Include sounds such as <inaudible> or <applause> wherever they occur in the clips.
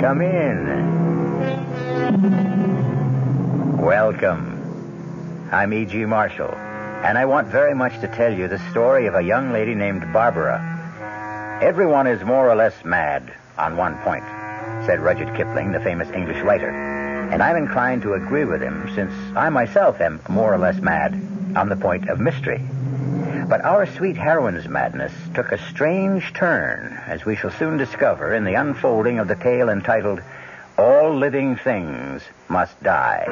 Come in. Welcome. I'm E.G. Marshall, and I want very much to tell you the story of a young lady named Barbara. Everyone is more or less mad on one point, said Rudyard Kipling, the famous English writer. And I'm inclined to agree with him, since I myself am more or less mad on the point of mystery. But our sweet heroine's madness took a strange turn, as we shall soon discover in the unfolding of the tale entitled All Living Things Must Die.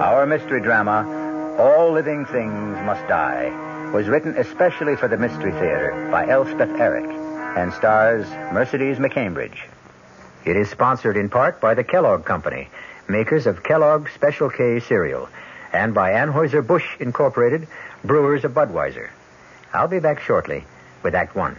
Our mystery drama, All Living Things Must Die, was written especially for the Mystery Theater by Elspeth Eric and stars Mercedes McCambridge. It is sponsored in part by the Kellogg Company, makers of Kellogg Special K cereal, and by Anheuser-Busch Incorporated, brewers of Budweiser. I'll be back shortly with Act One.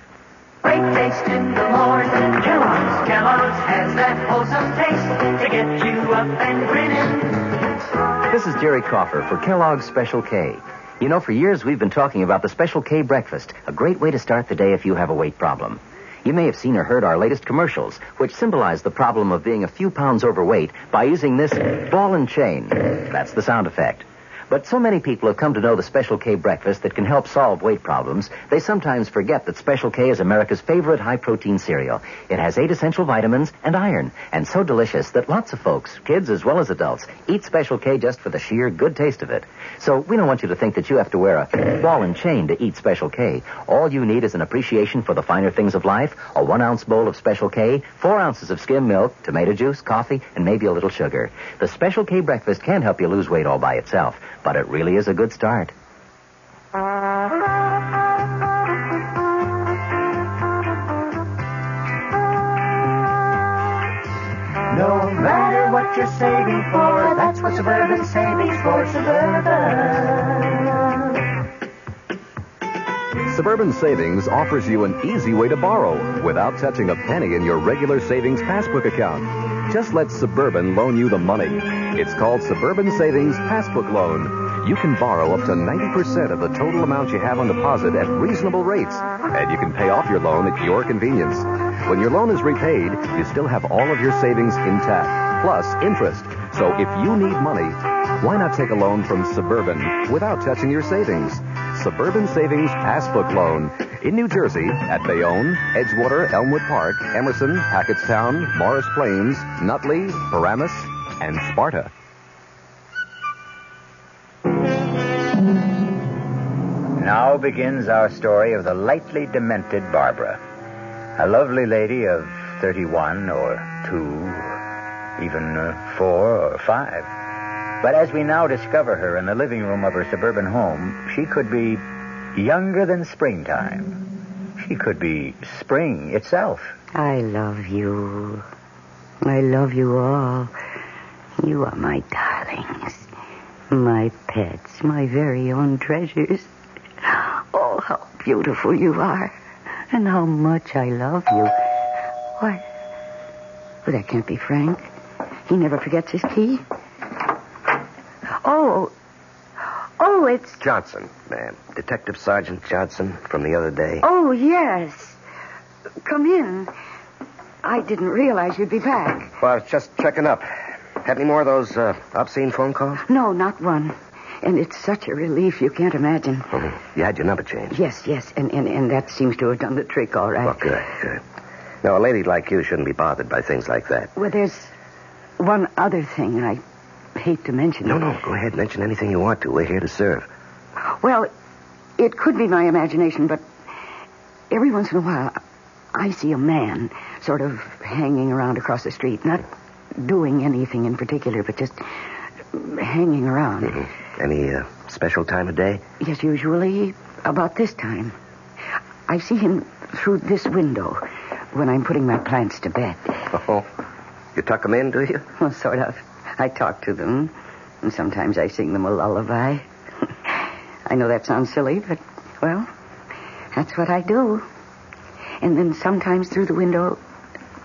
Great taste in the morning. Kellogg's, Kellogg's has that wholesome taste to get you up and grinning. This is Jerry Coffer for Kellogg's Special K. You know, for years we've been talking about the Special K breakfast, a great way to start the day if you have a weight problem. You may have seen or heard our latest commercials, which symbolize the problem of being a few pounds overweight by using this ball and chain. That's the sound effect. But so many people have come to know the Special K breakfast that can help solve weight problems, they sometimes forget that Special K is America's favorite high protein cereal. It has eight essential vitamins and iron, and so delicious that lots of folks, kids as well as adults, eat Special K just for the sheer good taste of it. So we don't want you to think that you have to wear a ball and chain to eat Special K. All you need is an appreciation for the finer things of life, a one ounce bowl of Special K, four ounces of skim milk, tomato juice, coffee, and maybe a little sugar. The Special K breakfast can help you lose weight all by itself, but it really is a good start. No matter what you're saving for, that's what Suburban Savings for Suburban. Suburban Savings offers you an easy way to borrow without touching a penny in your regular savings passbook account. Just let Suburban loan you the money. It's called Suburban Savings Passbook Loan. You can borrow up to 90% of the total amount you have on deposit at reasonable rates, and you can pay off your loan at your convenience. When your loan is repaid, you still have all of your savings intact, plus interest. So if you need money, why not take a loan from Suburban without touching your savings? Suburban Savings Passbook Loan in New Jersey at Bayonne, Edgewater, Elmwood Park, Emerson, Hackettstown, Morris Plains, Nutley, Paramus, and Sparta. Now begins our story of the lightly demented Barbara. A lovely lady of 31 or 2, even uh, 4 or 5. But as we now discover her in the living room of her suburban home, she could be younger than springtime. She could be spring itself. I love you. I love you all. You are my darlings, my pets, my very own treasures. Oh, how beautiful you are, and how much I love you. What? Well, that can't be Frank. He never forgets his key. Oh, oh, it's. Johnson, ma'am. Detective Sergeant Johnson from the other day. Oh, yes. Come in. I didn't realize you'd be back. Well, I was just checking up. Had any more of those uh, obscene phone calls? No, not one. And it's such a relief you can't imagine. Oh, you had your number changed. Yes, yes, and, and, and that seems to have done the trick all right. Well, good, good. Now, a lady like you shouldn't be bothered by things like that. Well, there's one other thing I hate to mention. No, no, go ahead. Mention anything you want to. We're here to serve. Well, it could be my imagination, but every once in a while, I see a man sort of hanging around across the street, not doing anything in particular, but just hanging around. Mm-hmm. Any uh, special time of day? Yes, usually about this time. I see him through this window when I'm putting my plants to bed. Oh, you tuck them in, do you? <laughs> Well, sort of. I talk to them, and sometimes I sing them a lullaby. <laughs> I know that sounds silly, but, well, that's what I do. And then sometimes through the window,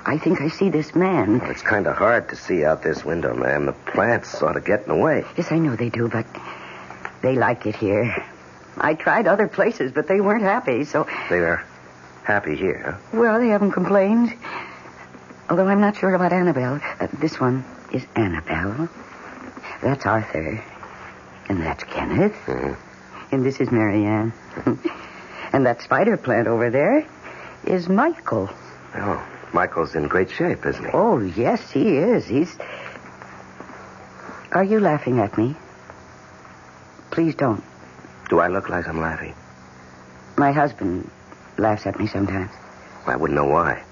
I think I see this man. It's kind of hard to see out this window, ma'am. The plants sort of get in the way. Yes, I know they do, but they like it here. I tried other places, but they weren't happy, so. They are happy here, huh? Well, they haven't complained. Although I'm not sure about Annabelle. Uh, this one is Annabelle. That's Arthur. And that's Kenneth. Mhm. And this is Marianne. <laughs> and that spider plant over there is Michael. Oh, Michael's in great shape, isn't he? Oh, yes, he is. He's. Are you laughing at me? Please don't. Do I look like I'm laughing? My husband laughs at me sometimes. I wouldn't know why.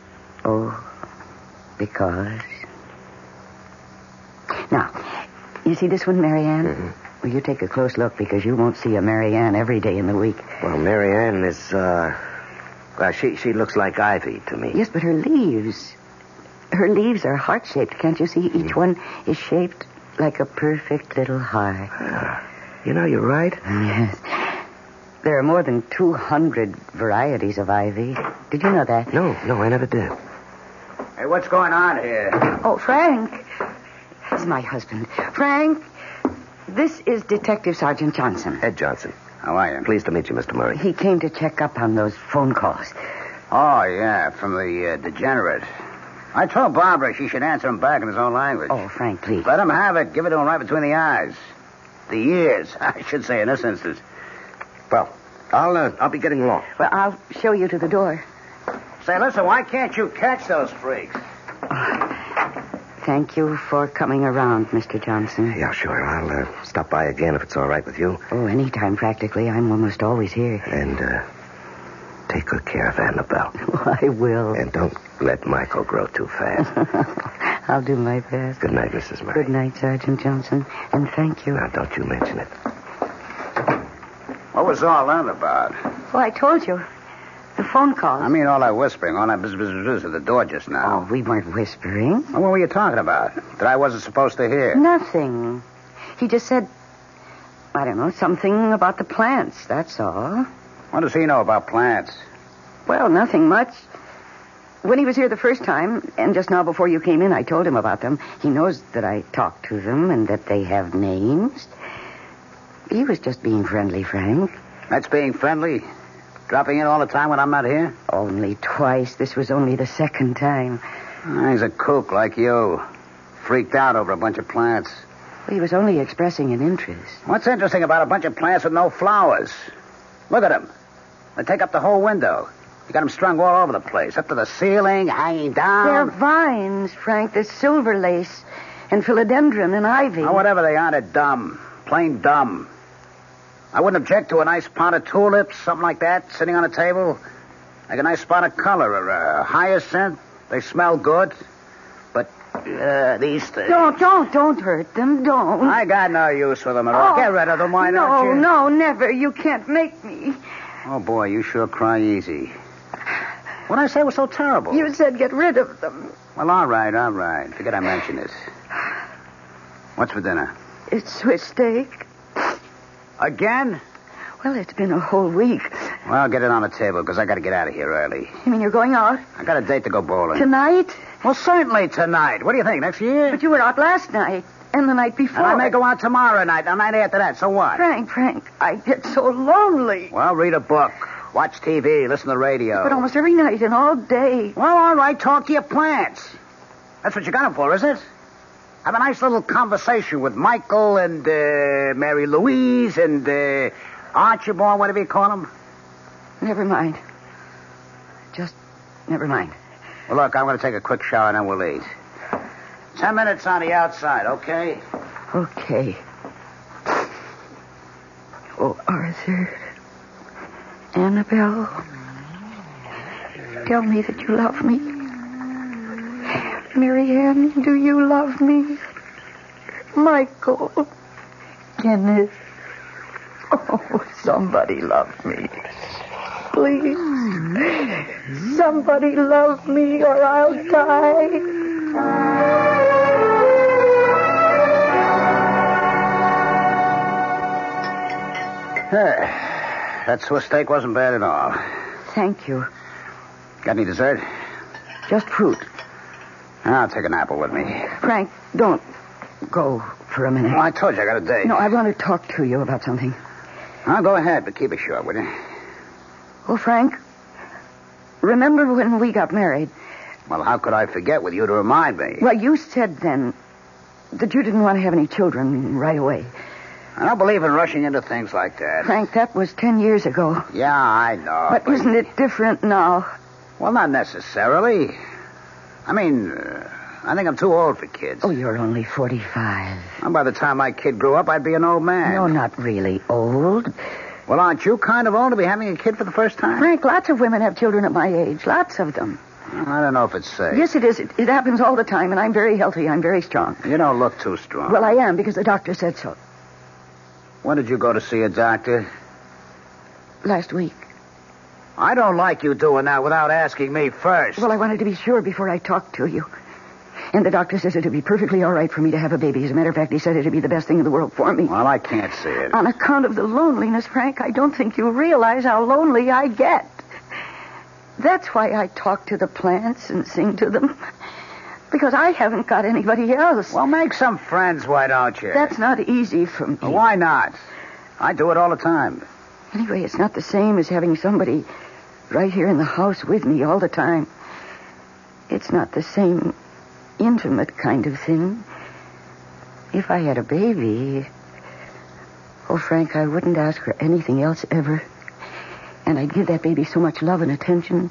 Oh, because. Now, you see this one, Marianne? Mhm. Will you take a close look because you won't see a Marianne every day in the week. Well, Marianne is, uh. Well, she, she looks like ivy to me. Yes, but her leaves. Her leaves are heart shaped. Can't you see? Each one is shaped like a perfect little heart. Ah, you know, you're right. Yes. There are more than 200 varieties of ivy. Did you know that? No, no, I never did. Hey, what's going on here? Oh, Frank. He's my husband. Frank, this is Detective Sergeant Johnson. Ed Johnson. How are you? Pleased to meet you, Mr. Murray. He came to check up on those phone calls. Oh, yeah, from the uh, degenerate. I told Barbara she should answer him back in his own language. Oh, Frank, please. Let him have it. Give it to him right between the eyes. The ears, <laughs> I should say, in this instance. Well, I'll, uh, I'll be getting along. Well, I'll show you to the door. Say, listen, why can't you catch those freaks? Thank you for coming around, Mr. Johnson. Yeah, sure. I'll uh, stop by again if it's all right with you. Oh, anytime, practically. I'm almost always here. And, uh, take good care of Annabelle. <laughs> Oh, I will. And don't let Michael grow too fast. <laughs> I'll do my best. Good night, Mrs. Murray. Good night, Sergeant Johnson. And thank you. Now, don't you mention it. What was all that about? Oh, I told you. The phone call. I mean, all that whispering, all that bzz, bzz, bzz at the door just now. Oh, we weren't whispering. Well, what were you talking about? That I wasn't supposed to hear? Nothing. He just said, I don't know, something about the plants, that's all. What does he know about plants? Well, nothing much. When he was here the first time, and just now before you came in, I told him about them. He knows that I talk to them and that they have names. He was just being friendly, Frank. That's being friendly? Dropping in all the time when I'm not here? Only twice. This was only the second time. He's a kook like you. Freaked out over a bunch of plants. He was only expressing an interest. What's interesting about a bunch of plants with no flowers? Look at them. They take up the whole window. You got them strung all over the place, up to the ceiling, hanging down. They're vines, Frank. There's silver lace and philodendron and ivy. Oh, whatever they are, they're dumb. Plain dumb. I wouldn't object to a nice pot of tulips, something like that, sitting on a table. Like a nice spot of color or a hyacinth. They smell good. But uh, these things. Don't, don't, don't hurt them. Don't. I got no use for them at all. Oh, Get rid of them, why no, don't you? No, never. You can't make me. Oh, boy, you sure cry easy. What I say was so terrible. You said get rid of them. Well, all right, all right. Forget I mentioned it. What's for dinner? It's Swiss steak. Again? Well, it's been a whole week. Well, get it on the table, because I got to get out of here early. You mean you're going out I got a date to go bowling. tonight? Well, certainly tonight. What do you think, next year? But you were out last night and the night before. And I may go out tomorrow night, and the night after that. So what? Frank, Frank, I get so lonely. Well, read a book, watch TV, listen to the radio. But almost every night and all day. Well, all right, talk to your plants. That's what you got 'em for, is it? Have a nice little conversation with Michael and uh, Mary Louise and uh, Archibald, whatever you call him. Never mind. Just never mind. Well, look, I'm going to take a quick shower and then we'll eat. Ten minutes on the outside, okay? Okay. Oh, Arthur. Annabelle. Tell me that you love me. Marianne, do you love me? Michael. Kenneth. Oh, somebody love me. Please. Somebody love me or I'll die. That Swiss steak wasn't bad at all. Thank you. Got any dessert? Just fruit. I'll take an apple with me. Frank, don't go for a minute. Well, I told you I got a date. No, I want to talk to you about something. I'll go ahead, but keep it short, will you? Oh, Frank, remember when we got married? Well, how could I forget with you to remind me? Well, you said then that you didn't want to have any children right away. I don't believe in rushing into things like that. Frank, that was ten years ago. Yeah, I know. But isn't it different now? Well, not necessarily. I mean, uh, I think I'm too old for kids. Oh, you're only 45. And by the time my kid grew up, I'd be an old man. You're not really old. Well, aren't you kind of old to be having a kid for the first time? Frank, lots of women have children at my age. Lots of them. I don't know if it's safe. Yes, it is. It, it happens all the time, and I'm very healthy. I'm very strong. You don't look too strong. Well, I am because the doctor said so when did you go to see a doctor? last week. I don't like you doing that without asking me first. Well, I wanted to be sure before I talked to you. And the doctor says it'd be perfectly all right for me to have a baby. As a matter of fact, he said it'd be the best thing in the world for me. Well, I can't see it. On account of the loneliness, Frank, I don't think you realize how lonely I get. That's why I talk to the plants and sing to them. Because I haven't got anybody else. Well, make some friends, why don't you? That's not easy for me. Well, why not? I do it all the time. Anyway, it's not the same as having somebody right here in the house with me all the time. It's not the same intimate kind of thing. If I had a baby, oh, Frank, I wouldn't ask for anything else ever. And I'd give that baby so much love and attention.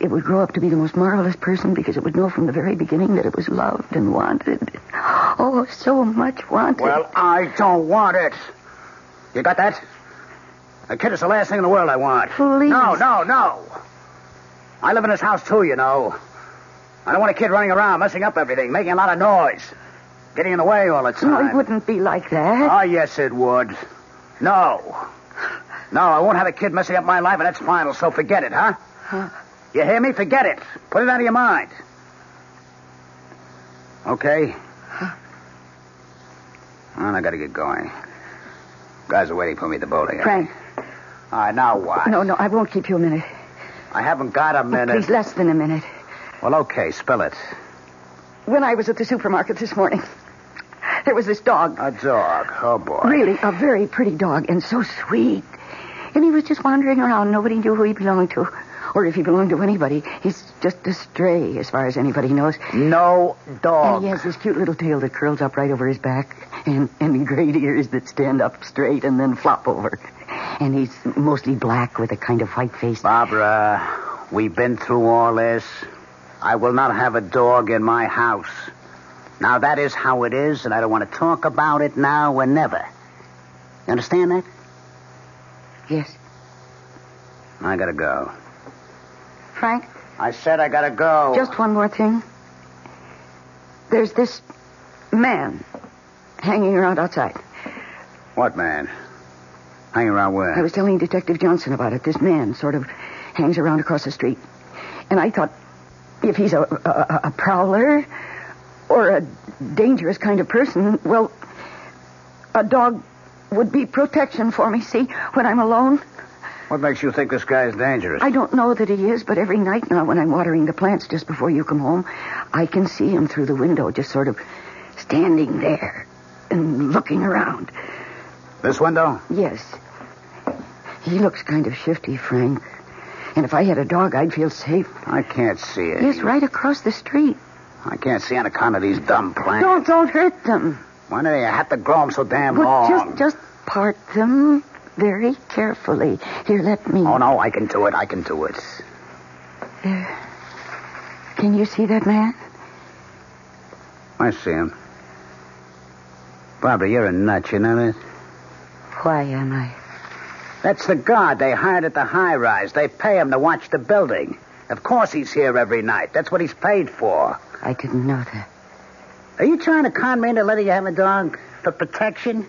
It would grow up to be the most marvelous person because it would know from the very beginning that it was loved and wanted. Oh, so much wanted. Well, I don't want it. You got that? A kid is the last thing in the world I want. Please. No, no, no. I live in this house too, you know. I don't want a kid running around, messing up everything, making a lot of noise, getting in the way all the time. no, it wouldn't be like that. Oh, yes, it would. No. No, I won't have a kid messing up my life, and that's final, so forget it, huh? Huh. You hear me? Forget it. Put it out of your mind. Okay? Huh? Well, I gotta get going. Guys are waiting for me at the bowling. Frank, All right, now what? no, no, I won't keep you a minute. I haven't got a Oh, minute. please, less than a minute. Well, okay, spill it. When I was at the supermarket this morning, there was this dog. A dog. Oh, boy. Really, a very pretty dog, and so sweet. And he was just wandering around. Nobody knew who he belonged to, or if he belonged to anybody. He's just a stray, as far as anybody knows. No dog. And he has this cute little tail that curls up right over his back, and, and great ears that stand up straight and then flop over. And he's mostly black with a kind of white face. Barbara, we've been through all this. I will not have a dog in my house. Now, that is how it is, and I don't want to talk about it now or never. You understand that? Yes. I gotta go. Frank, I said I gotta go. just one more thing. There's this man hanging around outside. What man? Hanging around where? I was telling Detective Johnson about it. This man sort of hangs around across the street. And I thought if he's a, a, a prowler or a dangerous kind of person, well, a dog would be protection for me, see, when I'm alone. What makes you think this guy's dangerous? I don't know that he is, but every night now when I'm watering the plants just before you come home, I can see him through the window, just sort of standing there and looking around. This window? Yes. He looks kind of shifty, Frank. And if I had a dog, I'd feel safe. I can't see it. Yes, right across the street. I can't see on account of these dumb plants. Don't, don't hurt them. Why do they have to grow them so damn But long? just, just part them very carefully. Here, let me. Oh, no, I can do it. I can do it. There. Can you see that man? I see him. Barbara, you're a nut, you know that? Why am I? That's the guard they hired at the high rise. They pay him to watch the building. Of course he's here every night. That's what he's paid for. I didn't know that. Are you trying to con me into letting you have a dog for protection?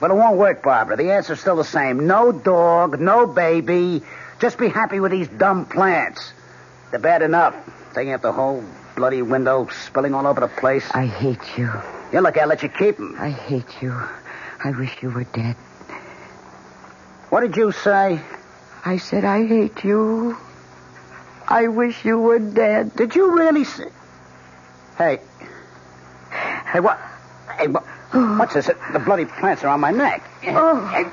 Well, it won't work, Barbara. The answer's still the same. No dog, no baby. Just be happy with these dumb plants. They're bad enough. Taking up the whole bloody window, spilling all over the place. I hate you. You look, I'll let you keep them. I hate you. I wish you were dead. What did you say? I said I hate you. I wish you were dead. Did you really say... Hey. Hey, what? Hey, what? Oh. What's this? The bloody plants are on my neck. Oh. Hey,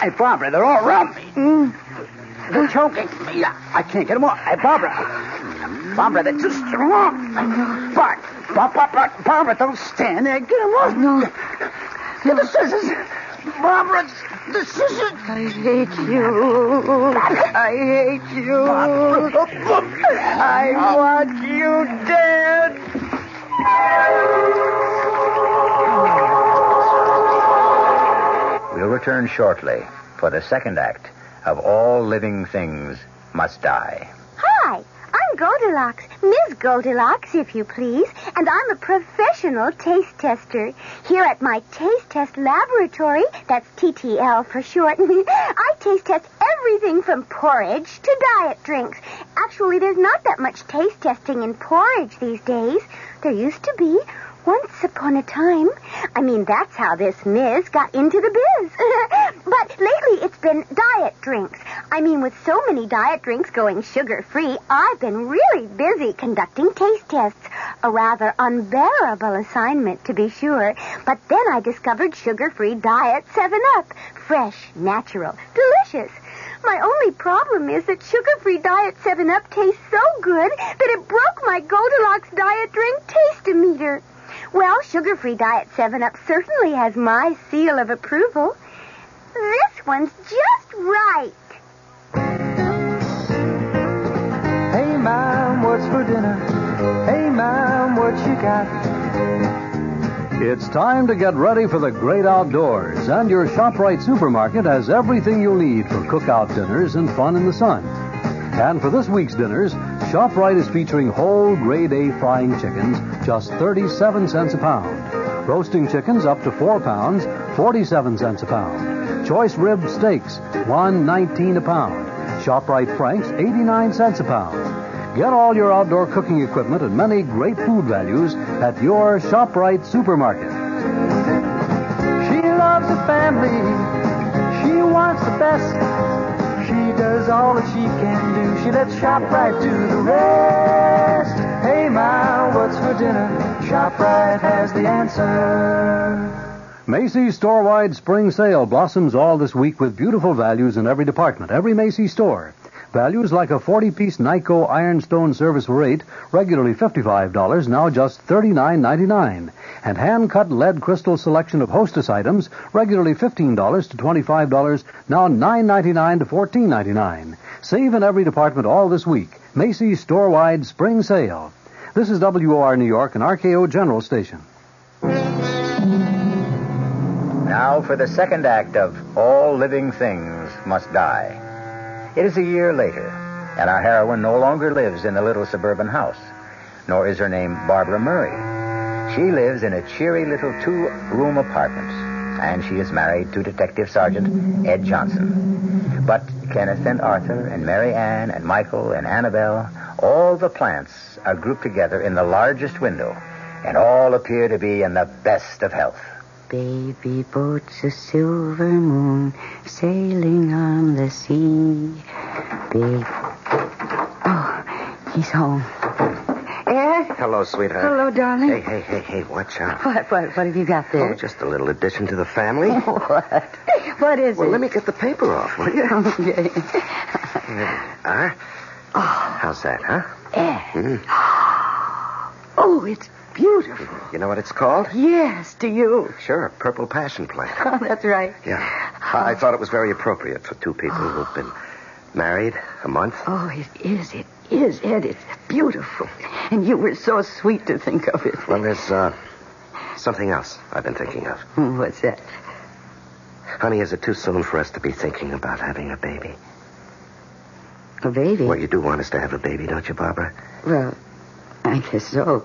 hey, Barbara, they're all around me. Mm. They're choking me. I can't get them off. Hey, Barbara. Barbara, they're too strong. Oh, Bar- Bar- Bar- Bar- Barbara, don't stand there. Get them off. No. Get the scissors. Barbara, the scissors. I hate you. I hate you. I want you dead. We'll return shortly for the second act of All Living Things Must Die. Hi, I'm Goldilocks, Ms. Goldilocks, if you please, and I'm a professional taste tester. Here at my taste test laboratory, that's TTL for short, <laughs> I taste test everything from porridge to diet drinks. Actually, there's not that much taste testing in porridge these days. There used to be. Once upon a time. I mean, that's how this Ms. got into the biz. <laughs> but lately it's been diet drinks. I mean, with so many diet drinks going sugar free, I've been really busy conducting taste tests. A rather unbearable assignment, to be sure. But then I discovered sugar free diet 7 Up. Fresh, natural, delicious. My only problem is that sugar-free Diet 7-Up tastes so good that it broke my Goldilocks diet drink taste-o-meter. Well, sugar-free Diet 7-Up certainly has my seal of approval. This one's just right. Hey, Mom, what's for dinner? Hey, Mom, what you got? It's time to get ready for the great outdoors, and your ShopRite supermarket has everything you'll need for cookout dinners and fun in the sun. And for this week's dinners, ShopRite is featuring whole grade A frying chickens, just 37 cents a pound. Roasting chickens up to 4 pounds, 47 cents a pound. Choice rib steaks, 119 a pound. ShopRite Franks, 89 cents a pound. Get all your outdoor cooking equipment and many great food values at your ShopRite supermarket. She loves the family. She wants the best. Does all that she can do. She lets ShopRite do the rest. Hey, Ma, what's for dinner? ShopRite has the answer. Macy's store-wide spring sale blossoms all this week with beautiful values in every department, every Macy's store. Values like a 40-piece Nikko ironstone service rate, regularly $55, now just $39.99. And hand-cut lead crystal selection of hostess items, regularly $15 to $25, now $9.99 to $14.99. Save in every department all this week. Macy's store-wide spring sale. This is WOR New York and RKO General Station. Now for the second act of All Living Things Must Die. It is a year later, and our heroine no longer lives in the little suburban house, nor is her name Barbara Murray. She lives in a cheery little two-room apartment, and she is married to Detective Sergeant Ed Johnson. But Kenneth and Arthur and Marianne and Michael and Annabelle, all the plants are grouped together in the largest window, and all appear to be in the best of health. Baby boat's a silver moon sailing on the sea. Big. Oh, he's home. Ed? Hello, sweetheart. Hello, darling. Hey, hey, hey, hey, watch out. What, what, what have you got there? Oh, just a little addition to the family. <laughs> What? What is Well, it? Well, let me get the paper off, will you? <laughs> Okay. Huh? How's that, huh? Ed. Mm. <gasps> Oh, it's beautiful. You know what it's called? Yes, do you? Sure, Purple Passion Plant. <laughs> Oh, that's right. Yeah. I, I thought it was very appropriate for two people who've been married a month. Oh, it is. It is, Ed. It's beautiful. And you were so sweet to think of it. Well, there's uh, something else I've been thinking of. Hmm, What's that? Honey, is it too soon for us to be thinking about having a baby? A baby? Well, you do want us to have a baby, don't you, Barbara? Well, I guess so.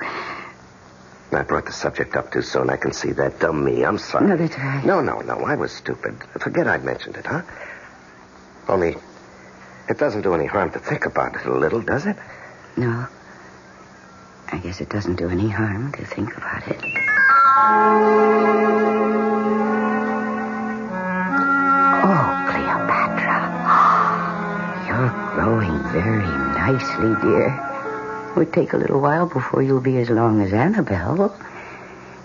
I brought the subject up too soon. I can see that. Dumb me. I'm sorry. No, that's right. No, no, no. I was stupid. Forget I mentioned it, huh? Only, it doesn't do any harm to think about it a little, does it? No. I guess it doesn't do any harm to think about it. Oh, Cleopatra. <gasps> You're growing very nicely, dear. It would take a little while before you'll be as long as Annabelle.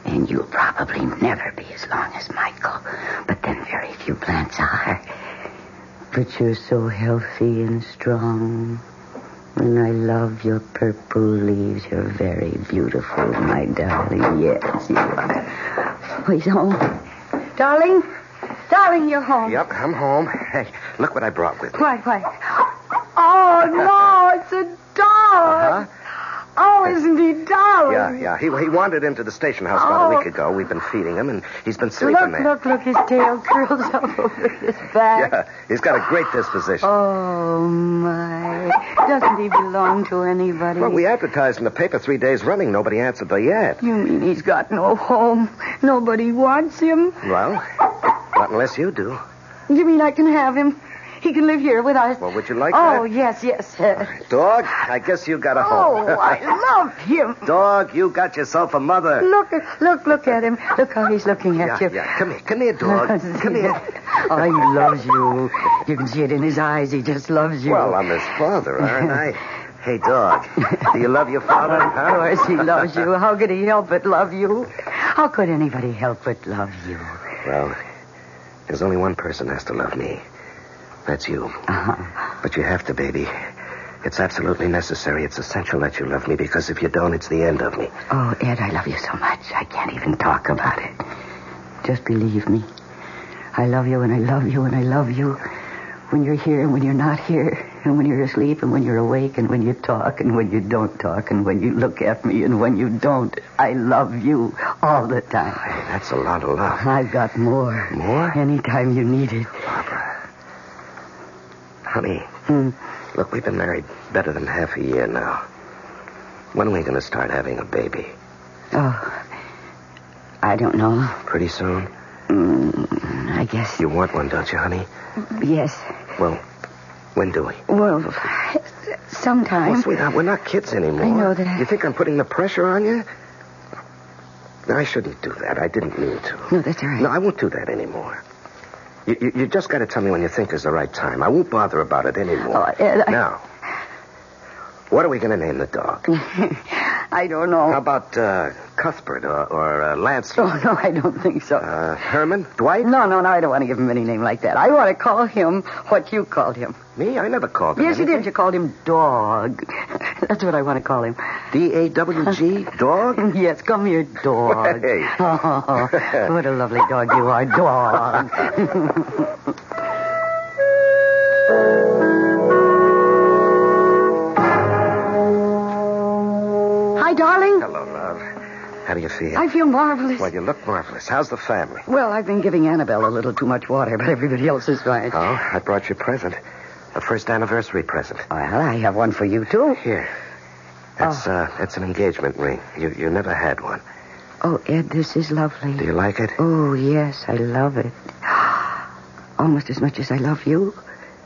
And you'll probably never be as long as Michael. But then very few plants are. But you're so healthy and strong. And I love your purple leaves. You're very beautiful, my darling. Yes, you are. Oh, he's home. Darling? Darling, you're home. Yep, I'm home. Hey, look what I brought with me. Why, why? Oh, no, it's a dog. Uh-huh. Oh, isn't he darling? Yeah, yeah. He, he wandered into the station house about a Oh. week ago. We've been feeding him, and he's been sleeping Look, there. look, look, his tail curls up <laughs> over his back. Yeah, he's got a great disposition. Oh, my. Doesn't he belong to anybody? Well, we advertised in the paper three days running. Nobody answered the ad. You mean he's got no home? Nobody wants him? Well, not unless you do. You mean I can have him? <laughs> He can live here with us? Well, would you like Oh, that? yes, yes. Uh, Dog, I guess you got a home. oh. I <laughs> love him. Dog, you got yourself a mother. Look, look, look at him. Look how he's looking at Yeah, you. yeah. Come here. Come here, dog. <laughs> Come here. Oh, he loves you. You can see it in his eyes. He just loves you. Well, I'm his father, aren't I? Hey, dog. Do you love your father? Of course he loves you. How could he help but love you? How could anybody help but love you? Well, there's only one person has to love me. That's you. Uh-huh. But you have to, baby. It's absolutely necessary. It's essential that you love me because if you don't, it's the end of me. Oh, Ed, I love you so much. I can't even talk about it. Just believe me. I love you and I love you and I love you. When you're here and when you're not here. And when you're asleep and when you're awake and when you talk and when you don't talk and when you look at me and when you don't. I love you all the time. Hey, that's a lot of love. I've got more. More? Anytime you need it. Barbara. Honey, Hmm. look, we've been married better than half a year now. When are we going to start having a baby? Oh, I don't know. Pretty soon? Mm, I guess. You want one, don't you, honey? Yes. Well, when do we? Well, sometime. Well, sweetheart, we're not kids anymore. I know that. You think I'm putting the pressure on you? I shouldn't do that. I didn't mean to. No, that's all right. No, I won't do that anymore. You, you, you just got to tell me when you think is the right time. I won't bother about it anymore. Oh, I- Now, what are we going to name the dog? <laughs> I don't know. How about uh, Cuthbert or, or uh, Lancelot? Oh, no, I don't think so. Uh, Herman? Dwight? no, no, no, I don't want to give him any name like that. I want to call him what you called him. Me? I never called him Yes, you did. You called him Dog. <laughs> That's what I want to call him. D-A-W-G? <laughs> Dog? Yes, come here, Dog. Hey. Oh, what a lovely dog you are, Dog. Darling. Hello, love. How do you feel? I feel marvelous. Well, you look marvelous. How's the family? Well, I've been giving Annabelle a little too much water, but everybody else is fine. Oh, I brought you a present. A first anniversary present. Well, I have one for you, too. Here. That's uh that's an engagement ring. You you never had one. Oh, Ed, this is lovely. Do you like it? Oh, yes, I love it. <gasps> Almost as much as I love you,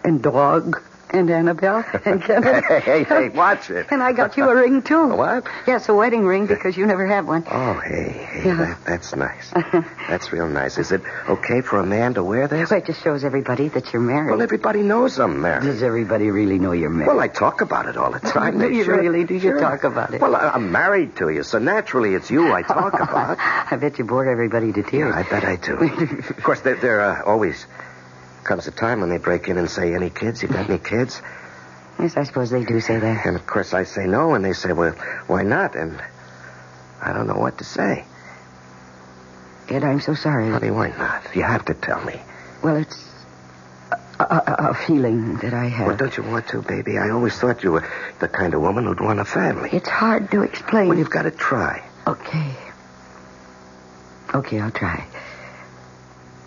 and Dog, and Annabelle, <laughs> and Kenneth. hey, hey, hey, watch it. And I got you a ring, too. A <laughs> what? Yes, a wedding ring, because you never have one. Oh, hey, hey, Yeah. that, that's nice. <laughs> that's real nice. Is it okay for a man to wear this? So it just shows everybody that you're married. Well, everybody knows I'm married. Does everybody really know you're married? Well, I talk about it all the time. Do you sure- really? Do you sure. talk about it? Well, I, I'm married to you, so naturally it's you I talk about. I bet you bore everybody to Yeah, tears. I bet I do. of course, there, there uh, always comes a time when they break in and say, "Any kids? You got any kids?" Yes, I suppose they do say that. And of course, I say no, and they say, "Well, why not?" And I don't know what to say. Ed, I'm so sorry. Honey, why not? You have to tell me. Well, it's a, a, a feeling that I have. Well, don't you want to, baby? I always thought you were the kind of woman who'd want a family. It's hard to explain. Well, you've got to try. Okay. Okay, I'll try.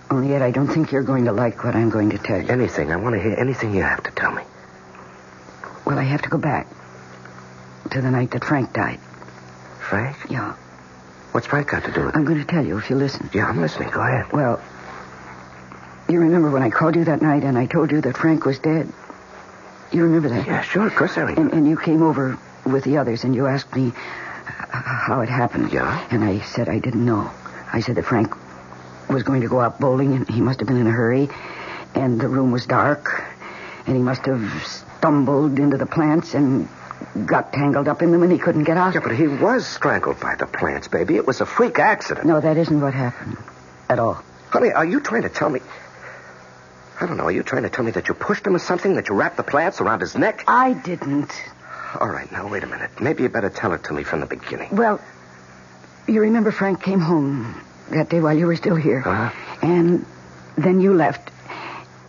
Only yet I don't think you're going to like what I'm going to tell you. Anything. I want to hear anything you have to tell me. Well, I have to go back to the night that Frank died. Frank? Yeah. What's Frank got to do with it? I'm going to tell you if you listen. Yeah, I'm listening. Go ahead. Well, you remember when I called you that night and I told you that Frank was dead? You remember that? Yeah, sure. Of course I remember. And, and you came over with the others and you asked me uh, how it happened. Yeah? And I said I didn't know. I said that Frank was going to go out bowling and he must have been in a hurry. And the room was dark. And he must have stumbled into the plants and got tangled up in them and he couldn't get out. Yeah, but he was strangled by the plants, baby. It was a freak accident. No, that isn't what happened at all. Honey, are you trying to tell me? I don't know. Are you trying to tell me that you pushed him or something? That you wrapped the plants around his neck? I didn't. All right, now wait a minute. Maybe you better tell it to me from the beginning. Well, you remember Frank came home that day while you were still here. Uh-huh. And then you left.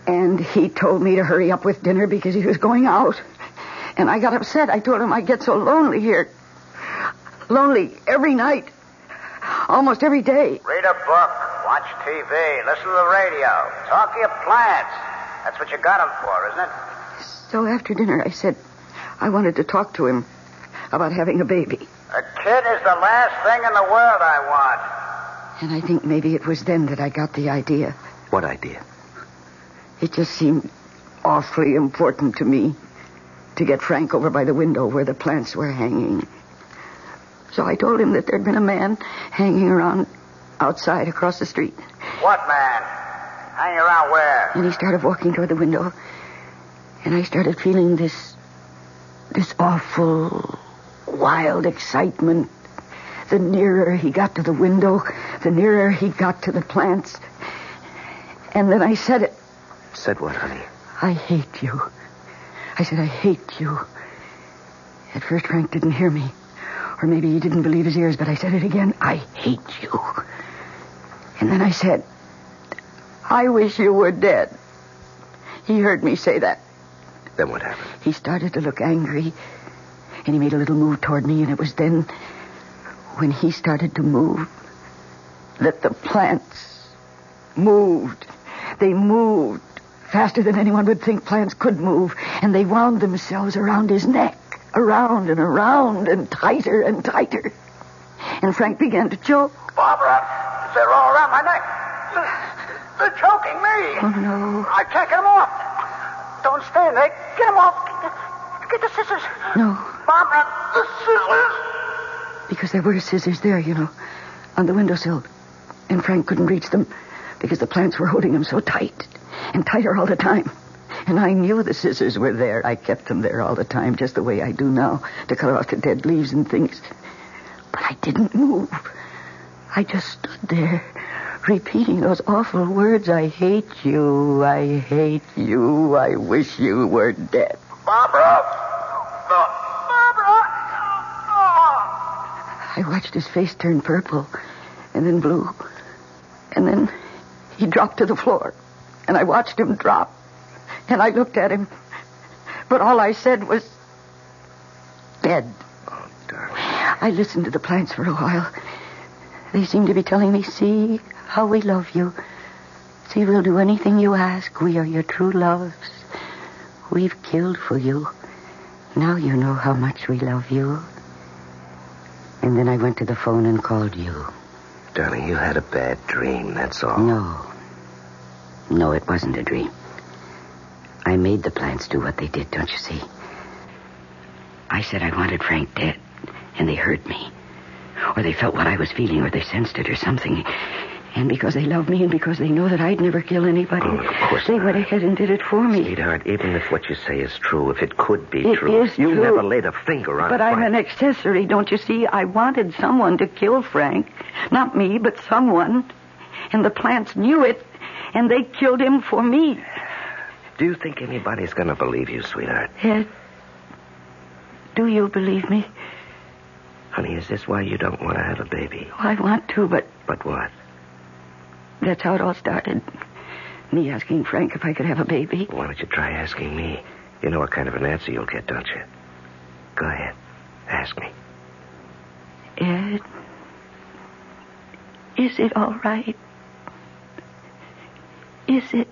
And he told me to hurry up with dinner because he was going out. And I got upset. I told him I get so lonely here. Lonely every night. Almost every day. Read a book, watch TV, listen to the radio, talk to your plants. That's what you got 'em for, isn't it? So after dinner, I said I wanted to talk to him about having a baby. A kid is the last thing in the world I want. And I think maybe it was then that I got the idea. What idea? It just seemed awfully important to me to get Frank over by the window where the plants were hanging. So I told him that there'd been a man hanging around outside across the street. What man? Hanging around where? And he started walking toward the window. And I started feeling this this awful wild excitement. The nearer he got to the window, the nearer he got to the plants. And then I said it. Said what, honey? I hate you. I said, I hate you. At first, Frank didn't hear me. Or maybe he didn't believe his ears, but I said it again. I hate you. And then I said, I wish you were dead. He heard me say that. Then what happened? He started to look angry, and he made a little move toward me, and it was then, when he started to move, that the plants moved. They moved faster than anyone would think plants could move, and they wound themselves around his neck, around and around, and tighter and tighter. And Frank began to choke. Barbara, they're all around my neck. They're choking me. Oh, no. I can't get them off. Don't stand there. Get them off. Get the scissors. No, Barbara, the scissors. because there were scissors there, you know, on the windowsill. And Frank couldn't reach them because the plants were holding him so tight and tighter all the time. And I knew the scissors were there. I kept them there all the time, just the way I do now, to cut off the dead leaves and things. But I didn't move. I just stood there, repeating those awful words I hate you, I hate you, I wish you were dead. Barbara. Barbara. I watched his face turn purple and then blue. And then he dropped to the floor. And I watched him drop. And I looked at him. But all I said was, dead. Oh, darling. I listened to the plants for a while. They seemed to be telling me, see how we love you. See, we'll do anything you ask. We are your true loves. We've killed for you. Now you know how much we love you. And then I went to the phone and called you. Darling, you had a bad dream, that's all. No. No, it wasn't a dream. I made the plants do what they did, don't you see? I said I wanted Frank dead, and they heard me. Or they felt what I was feeling, or they sensed it, or something. And because they love me, and because they know that I'd never kill anybody, Oh, of course they not. went ahead and did it for me. Sweetheart, even if what you say is true, if it could be It true, is you true. never laid a finger on But I'm Frank. an accessory, don't you see? I wanted someone to kill Frank. Not me, but someone. And the plants knew it, and they killed him for me. Do you think anybody's going to believe you, sweetheart? Ed, do you believe me? Honey, is this why you don't want to have a baby? I want to, but But what? That's how it all started. Me asking Frank if I could have a baby. Why don't you try asking me? You know what kind of an answer you'll get, don't you? Go ahead. Ask me. Ed, is it all right? Is it?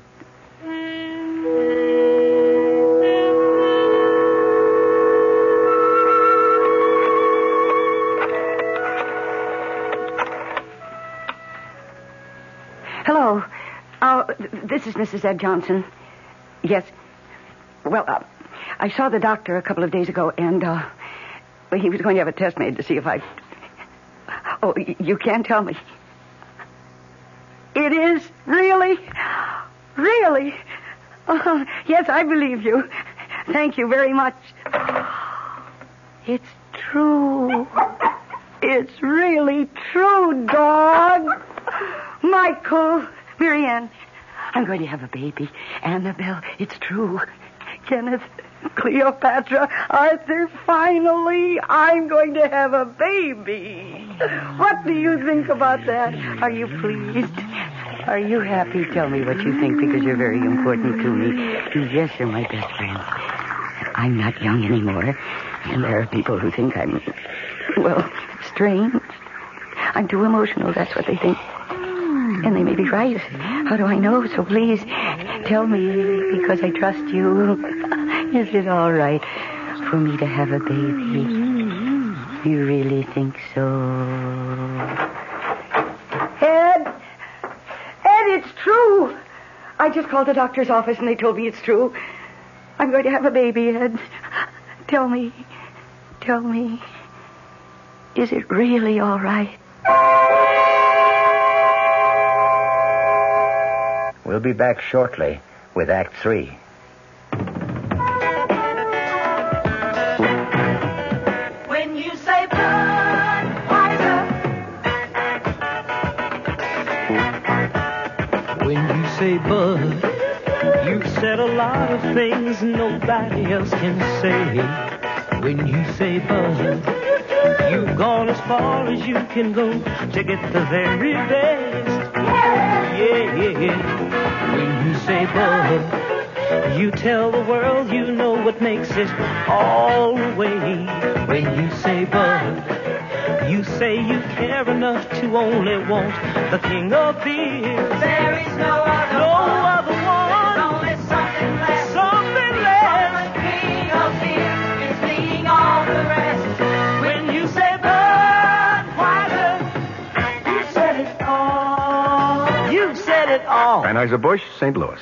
This is Mrs. Ed Johnson. Yes. Well, uh, I saw the doctor a couple of days ago, and uh, he was going to have a test made to see if I. Oh, you can't tell me. It is really, really. Oh, yes, I believe you. Thank you very much. It's true. It's really true, dog. Michael, Marianne, I'm going to have a baby. Annabelle, it's true. Kenneth, Cleopatra, Arthur, finally, I'm going to have a baby. What do you think about that? Are you pleased? Are you happy? Tell me what you think because you're very important to me. Yes, you're my best friend. I'm not young anymore. And there are people who think I'm, well, strange. I'm too emotional, that's what they think. And they may be right. How do I know? So please, tell me, because I trust you. Is it all right for me to have a baby? You really think so? Ed! Ed, it's true! I just called the doctor's office and they told me it's true. I'm going to have a baby, Ed. Tell me, tell me, is it really all right? We'll be back shortly with Act Three. When you say Budweiser, When you say bud, you've said a lot of things nobody else can say. When you say bud, you've gone as far as you can go to get the very best. Yeah, yeah. When you say bud, you tell the world you know what makes it all the way. When you say bud, you say you care enough to only want the king of beers. there is No all. Anheuser-Busch, St. Louis.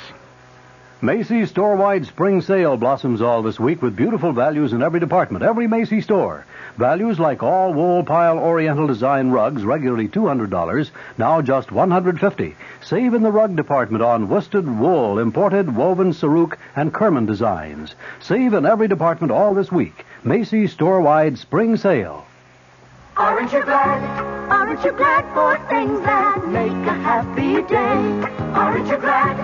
Macy's store-wide spring sale blossoms all this week with beautiful values in every department, every Macy's store. Values like all wool pile oriental design rugs, regularly $200, now just 150. Save in the rug department on worsted wool, imported, woven Saruk, and Kerman designs. Save in every department all this week. Macy's store-wide spring sale. Aren't you glad? Aren't you glad for things that make a happy day? Aren't you glad?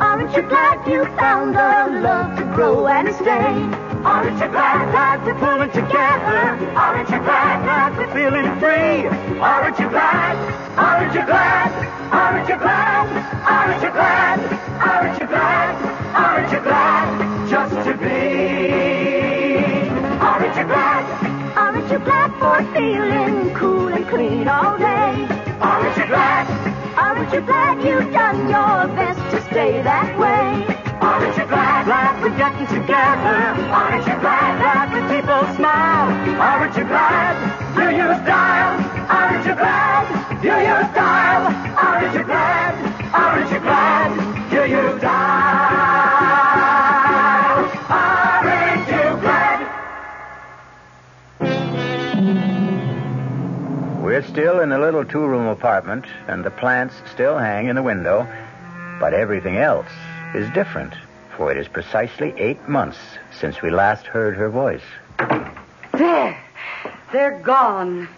Aren't you glad you found the love to grow and stay? Aren't you glad that we're pulling together? Aren't you glad that we're feeling free? Aren't you glad? Aren't you glad? Aren't you glad? Aren't you glad? Aren't you glad? Aren't you glad just to be? Aren't you glad? Aren't you glad for feeling cool and clean all day? Aren't you glad? Aren't you glad you've done your best to stay that way? Aren't you glad that we're getting together? Aren't you glad that the people smile? Aren't you glad you use style? Aren't in a little two room apartment, and the plants still hang in the window, but everything else is different, for it is precisely eight months since we last heard her voice. There. They're gone.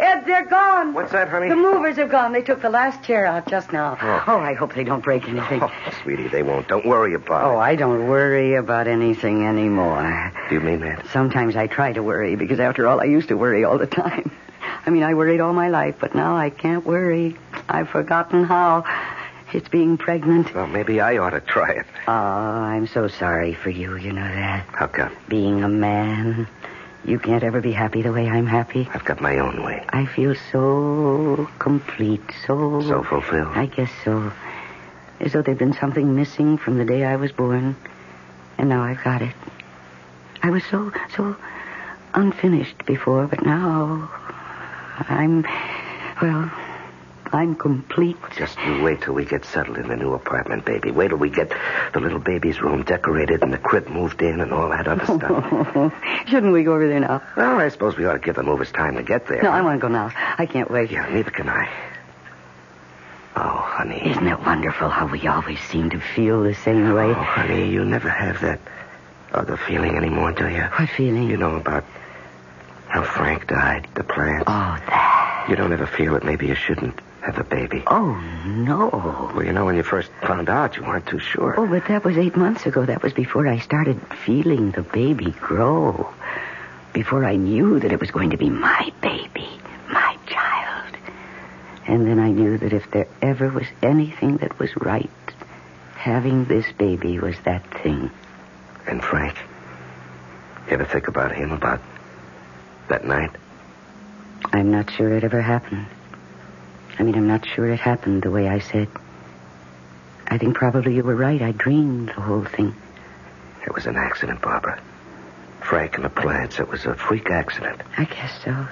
Ed, they're gone. What's that, honey? The movers have gone. They took the last chair out just now. Oh. Oh, I hope they don't break anything. <laughs> Oh, sweetie, they won't. Don't worry about oh, it. Oh, I don't worry about anything anymore. Do you mean that? Sometimes I try to worry because, after all, I used to worry all the time. I mean, I worried all my life, but now I can't worry. I've forgotten how. It's being pregnant. Well, maybe I ought to try it. Oh, I'm so sorry for you, you know that. How come? Being a man, you can't ever be happy the way I'm happy. I've got my own way. I feel so complete, so. So fulfilled. I guess so. As though there'd been something missing from the day I was born, and now I've got it. I was so, so unfinished before, but now I'm, well, I'm complete. Just you wait till we get settled in the new apartment, baby. Wait till we get the little baby's room decorated and the crib moved in and all that other <laughs> stuff. Shouldn't we go over there now? well, I suppose we ought to give the movers time to get there. No, I want to go now. I can't wait. Yeah, neither can I. Oh, honey. Isn't it wonderful how we always seem to feel the same way? Oh, honey, you never have that other feeling anymore, do you? What feeling? You know about How Frank died, the plants. Oh, that. You don't ever feel that maybe you shouldn't have a baby. Oh, no. Well, you know, when you first found out, you weren't too sure. Oh, but that was eight months ago. That was before I started feeling the baby grow. Before I knew that it was going to be my baby, my child. And then I knew that if there ever was anything that was right, having this baby was that thing. And Frank, you ever think about him, about that night? I'm not sure it ever happened. I mean, I'm not sure it happened the way I said. I think probably you were right. I dreamed the whole thing. It was an accident, Barbara. Frank and the plants, it was a freak accident. I guess so.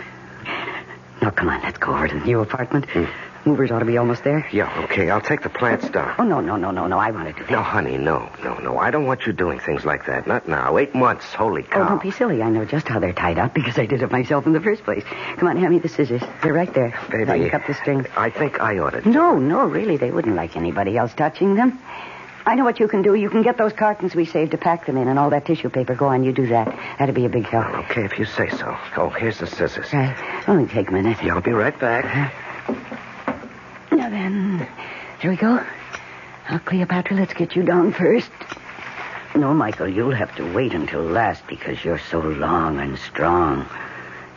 Now, come on, let's go over to the new apartment. Hmm. Movers ought to be almost there. Yeah, okay, I'll take the plants down. Oh, no, no, no, no, no. I want to do that. No, honey, no, no, no. I don't want you doing things like that. Not now. Eight months. Holy oh, cow. Oh, don't be silly. I know just how they're tied up because I did it myself in the first place. Come on, hand me the scissors. They're right there. Baby. Now you cut the strings. I think I ought to. No, no, really. They wouldn't like anybody else touching them. I know what you can do. You can get those cartons we saved to pack them in and all that tissue paper. Go on, you do that. That'd be a big help. Okay, if you say so. Oh, here's the scissors. Right. Only take a minute. Yeah, I'll be right back. Now then, here we go. Now, Cleopatra, let's get you down first. No, Michael, you'll have to wait until last because you're so long and strong.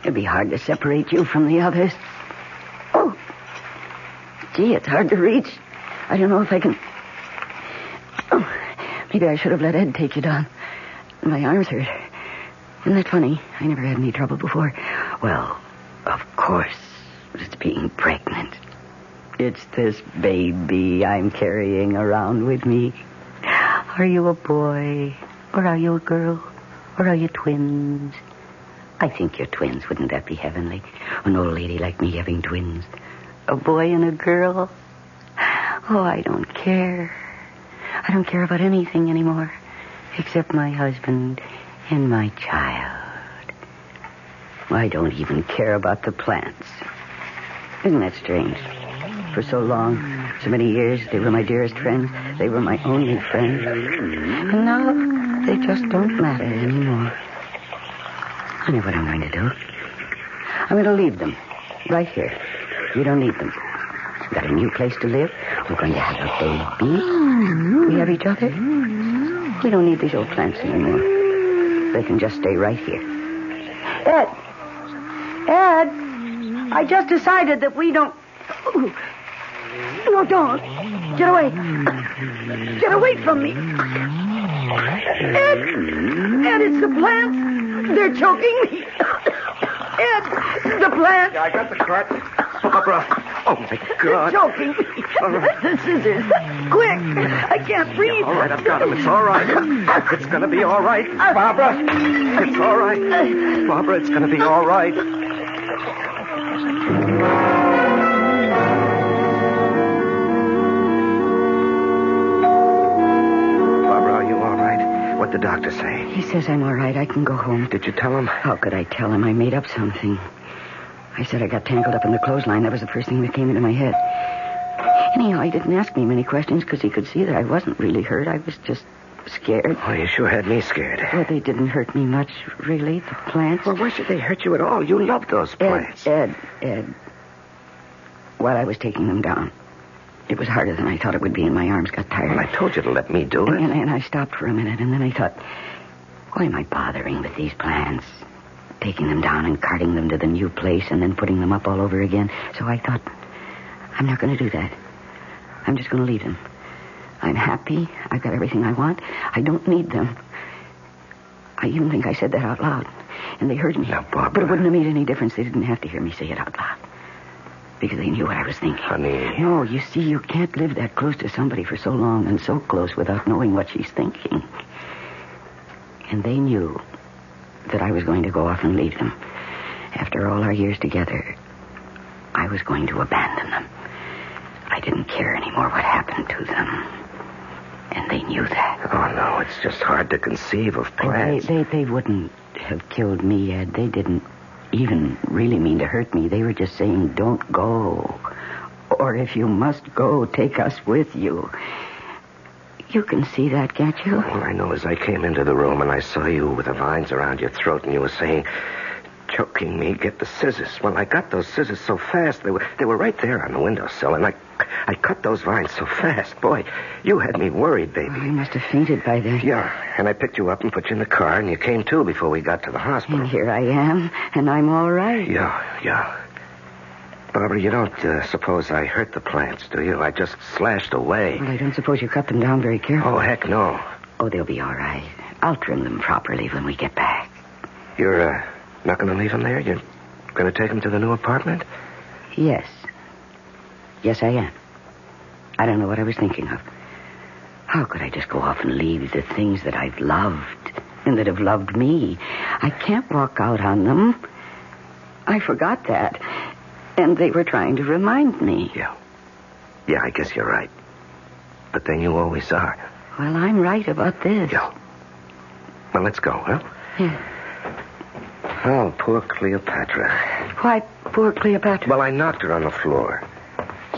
It'd be hard to separate you from the others. Oh, gee, it's hard to reach. I don't know if I can. Oh, maybe I should have let Ed take you down. My arms hurt. Isn't that funny? I never had any trouble before. Well, of course, it's being pregnant. It's this baby I'm carrying around with me. Are you a boy? Or are you a girl? Or are you twins? I think you're twins. Wouldn't that be heavenly? An old lady like me having twins. A boy and a girl. Oh, I don't care. I don't care about anything anymore. Except my husband and my child. I don't even care about the plants. Isn't that strange? For so long, so many years, they were my dearest friends. They were my only friends. And now they just don't matter anymore. I know what I'm going to do. I'm going to leave them right here. You don't need them. Got a new place to live. We're going to have a baby. We have each other. We don't need these old plants anymore. They can just stay right here. Ed! Ed! I just decided that we don't. Ooh. No, don't. Get away. Get away from me. Ed! Ed, it's the plants. They're choking me. Ed, the plants. Yeah, I got the cart. Barbara. Oh, my God. They're choking me. The scissors. Quick. I can't breathe. All right, I've got him. It's all right. It's going to be all right. Barbara. It's all right. Barbara, it's going to be all right. What'd the doctor say? He says I'm all right. I can go home. Did you tell him? How could I tell him I made up something? I said I got tangled up in the clothesline. That was the first thing that came into my head. Anyhow, he didn't ask me many questions because he could see that I wasn't really hurt. I was just scared. Oh, you sure had me scared. Well, they didn't hurt me much, really. The plants. Well, why should they hurt you at all? You love those Ed, plants. Ed, Ed. While I was taking them down, it was harder than I thought it would be, and my arms got tired. Well, I told you to let me do it. And, and, and I stopped for a minute, and then I thought, why am I bothering with these plants? Taking them down and carting them to the new place and then putting them up all over again. So I thought, I'm not going to do that. I'm just going to leave them. I'm happy. I've got everything I want. I don't need them. I even think I said that out loud. And they heard me. Now, Barbara. But it wouldn't have made any difference. They didn't have to hear me say it out loud. Because they knew what I was thinking. Honey. No, you see, you can't live that close to somebody for so long and so close without knowing what she's thinking. And they knew that I was going to go off and leave them. After all our years together, I was going to abandon them. I didn't care anymore what happened to them. And they knew that. Oh, no, it's just hard to conceive of They, they, they wouldn't have killed me, Ed. They didn't even really mean to hurt me. They were just saying, don't go. Or if you must go, take us with you. You can see that, can't you? All I know is I came into the room and I saw you with the vines around your throat and you were saying, joking me. Get the scissors. Well, I got those scissors so fast. They were they were right there on the windowsill, and I I cut those vines so fast. Boy, you had me worried, baby. Oh, you must have fainted by then. Yeah, and I picked you up and put you in the car, and you came to before we got to the hospital. And here I am, and I'm all right. Yeah, yeah. Barbara, you don't uh, suppose I hurt the plants, do you? I just slashed away. Well, I don't suppose you cut them down very carefully. Oh, heck no. Oh, they'll be all right. I'll trim them properly when we get back. You're uh, not going to leave him there? You're going to take him to the new apartment? Yes. Yes, I am. I don't know what I was thinking of. How could I just go off and leave the things that I've loved and that have loved me? I can't walk out on them. I forgot that. And they were trying to remind me. Yeah. Yeah, I guess you're right. But then you always are. Well, I'm right about this. Yeah. Well, let's go, huh? Yeah. Oh, poor Cleopatra. Why, poor Cleopatra? Well, I knocked her on the floor.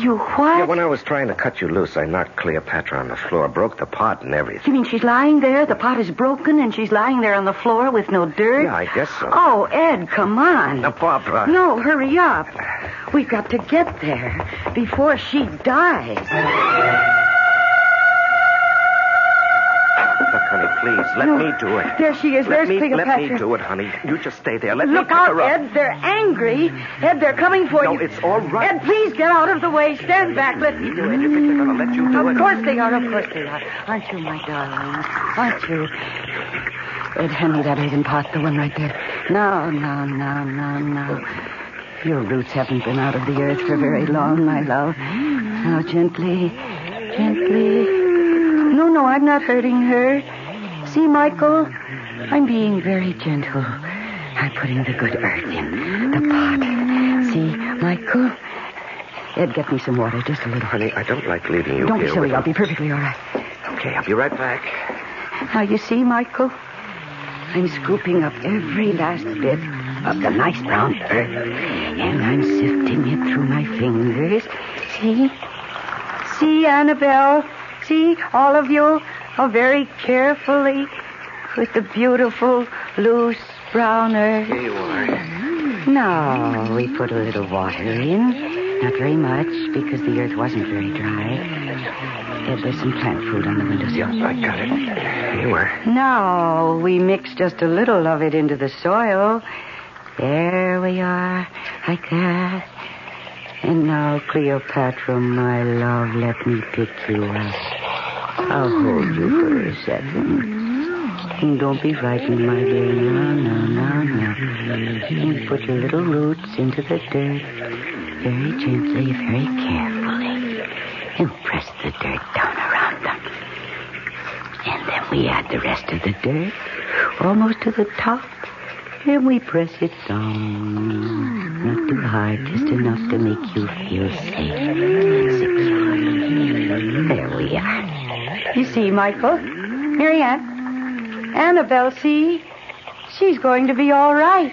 You what? Yeah, when I was trying to cut you loose, I knocked Cleopatra on the floor, broke the pot and everything. You mean she's lying there? The pot is broken and she's lying there on the floor with no dirt? Yeah, I guess so. Oh, Ed, come on. Now, Barbara. No, hurry up. We've got to get there before she dies. Honey, please, let No. me do it. There she is. Let There's me, Cleopatra. Let me do it, honey. You just stay there. Let Look me pick out, her up. Ed. They're angry. Ed, they're coming for No, you. it's all right. Ed, please get out of the way. Stand back. Let me do it. You think they're going to let you do Of it? course they are. Of course they are. Aren't you, my darling? Aren't you? Ed, hand me that earthen pot, the one right there. No, no, no, no, no. Your roots haven't been out of the earth for very long, my love. Now, gently, gently. No, no, I'm not hurting her. See, Michael? I'm being very gentle. I'm putting the good earth in the pot. See, Michael? Ed, get me some water, just a little. Honey, I don't like leaving you Don't be silly. I'll be perfectly all right. Okay, I'll be right back. Now, you see, Michael? I'm scooping up every last bit of the nice brown earth, and I'm sifting it through my fingers. See? See, Annabelle? See, all of you? Oh, very carefully with the beautiful, loose brown earth. Here you are. Now, we put a little water in. Not very much, because the earth wasn't very dry. Ed, there's some plant food on the windowsill. Yeah, I got it. Here you are. Now we mix just a little of it into the soil. There we are, like that. And now, Cleopatra, my love, let me pick you up. I'll hold you for a second. And don't be frightened, my dear. No, no, no, no. And put your little roots into the dirt. Very gently, very carefully. And press the dirt down around them. And then we add the rest of the dirt almost to the top. And we press it down. Not too hard, just enough to make you feel safe. and Secure. There we are. You see, Michael? Marianne? Annabelle, see? She's going to be all right.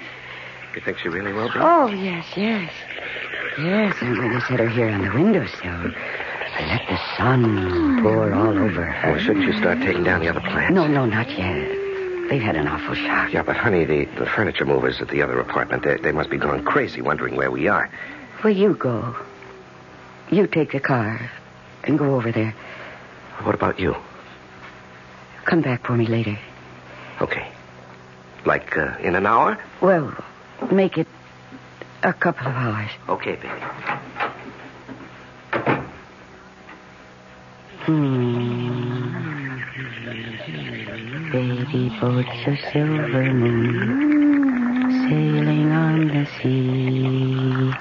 You think she really will be? Oh, yes, yes. Yes, I'm going to set her here on the windowsill. And let the sun pour all over her. Well, shouldn't you start taking down the other plants? No, no, not yet. They've had an awful shock. Yeah, but honey, the, the furniture movers at the other apartment, they, they must be going crazy wondering where we are. Well, you go. You take the car and go over there. What about you? Come back for me later. Okay. Like uh, in an hour? Well, make it a couple of hours. Okay, baby. Hmm. Baby boats of silver moon sailing on the sea.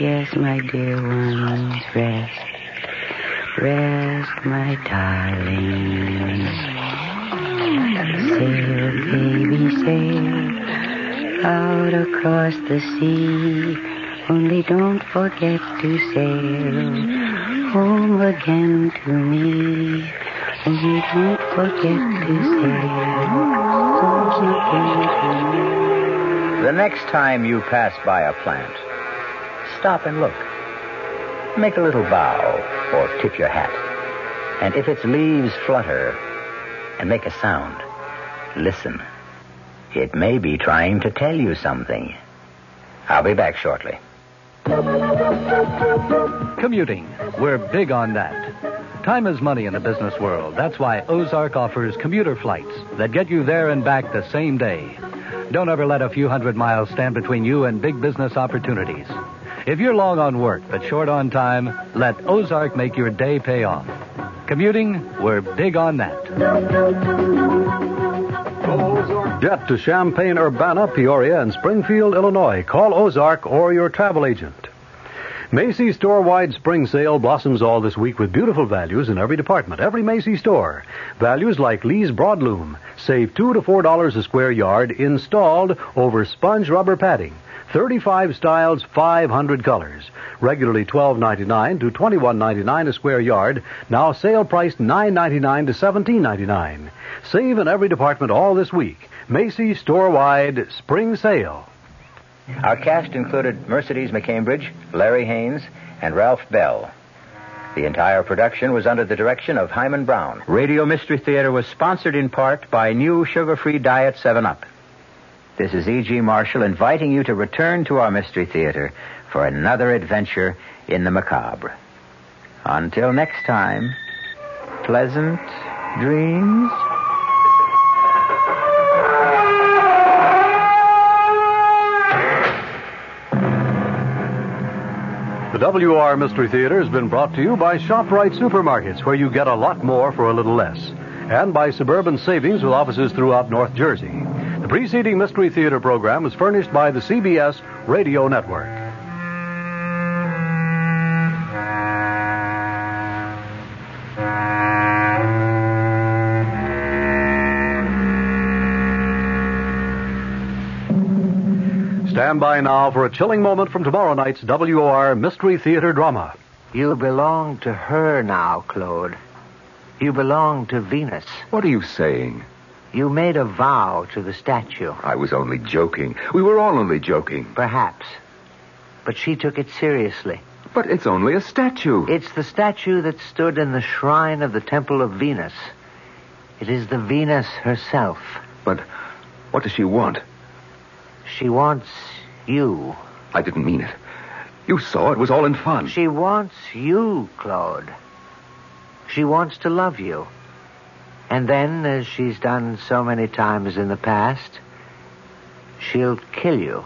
Yes, my dear ones, rest. Rest, my darling. Sail, baby, sail out across the sea. Only don't forget to sail home again to me. Only don't forget to sail home again to me. The next time you pass by a plant, stop and look. Make a little bow or tip your hat. And if its leaves flutter and make a sound, listen. It may be trying to tell you something. I'll be back shortly. Commuting. We're big on that. Time is money in the business world. That's why Ozark offers commuter flights that get you there and back the same day. Don't ever let a few hundred miles stand between you and big business opportunities. If you're long on work but short on time, let Ozark make your day pay off. Commuting, we're big on that. Jet to Champaign, Urbana, Peoria, and Springfield, Illinois. Call Ozark or your travel agent. Macy's store-wide spring sale blossoms all this week with beautiful values in every department, every Macy's store. Values like Lee's Broadloom. Save two to four dollars a square yard installed over sponge rubber padding. 35 styles, 500 colors. Regularly $12.99 to $21.99 a square yard. Now sale priced $9.99 to $17.99. Save in every department all this week. Macy's store-wide spring sale. Our cast included Mercedes McCambridge, Larry Haynes, and Ralph Bell. The entire production was under the direction of Himan Brown. Radio Mystery Theater was sponsored in part by new sugar-free diet 7-Up. This is E.G. Marshall inviting you to return to our Mystery Theater for another adventure in the macabre. Until next time, pleasant dreams. The WOR Mystery Theater has been brought to you by ShopRite Supermarkets, where you get a lot more for a little less, and by Suburban Savings with offices throughout North Jersey. The preceding Mystery Theater program was furnished by the CBS Radio Network. Stand by now for a chilling moment from tomorrow night's WOR Mystery Theater drama. You belong to her now, Claude. You belong to Venus. What are you saying? You made a vow to the statue. I was only joking. We were all only joking. Perhaps. But she took it seriously. But it's only a statue. It's the statue that stood in the shrine of the Temple of Venus. It is the Venus herself. But what does she want? She wants you. I didn't mean it. You saw it was all in fun. She wants you, Claude. She wants to love you. And then, as she's done so many times in the past, she'll kill you.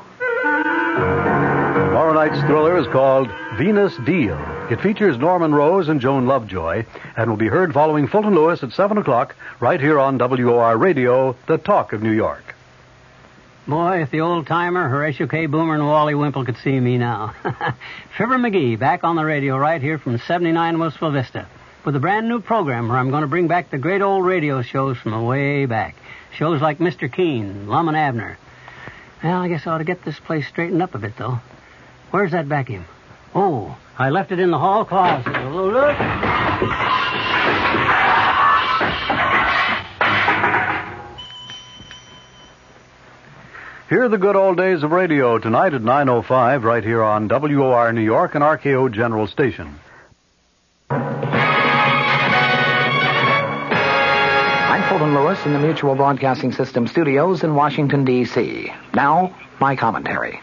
Tomorrow night's thriller is called Venus d'Ille. It features Norman Rose and Joan Lovejoy and will be heard following Fulton Lewis at 7 o'clock right here on WOR Radio, the talk of New York. Boy, if the old timer, Horatio K. Boomer, and Wally Wimple could see me now. <laughs> Fibber McGee back on the radio right here from 79 Wistful Vista with a brand new program where I'm going to bring back the great old radio shows from way back. Shows like Mr. Keen, Lum and Abner. Well, I guess I ought to get this place straightened up a bit, though. Where's that vacuum? Oh, I left it in the hall closet. Look. Hear the good old days of radio tonight at 9.05 right here on WOR New York and RKO General Station. I'm Lewis in the Mutual Broadcasting System studios in Washington, D.C. Now, my commentary.